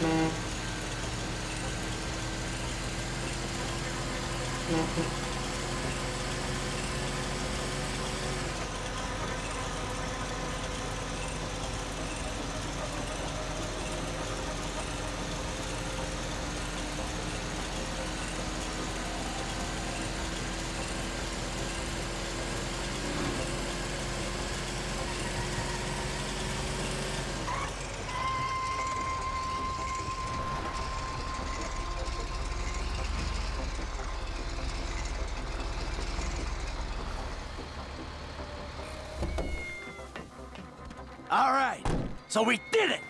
Mm-hmm. All right, so we did it!